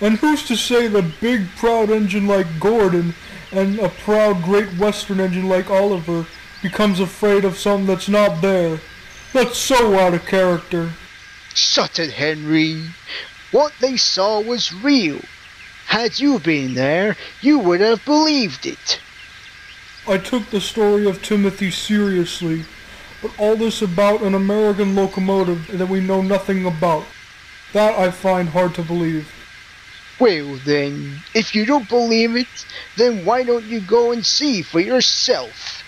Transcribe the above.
And who's to say that big proud engine like Gordon and a proud great western engine like Oliver becomes afraid of something that's not there? That's so out of character. Shut it, Henry. What they saw was real. Had you been there, you would have believed it. I took the story of Timothy seriously, but all this about an American locomotive that we know nothing about, that I find hard to believe. Well then, if you don't believe it, then why don't you go and see for yourself?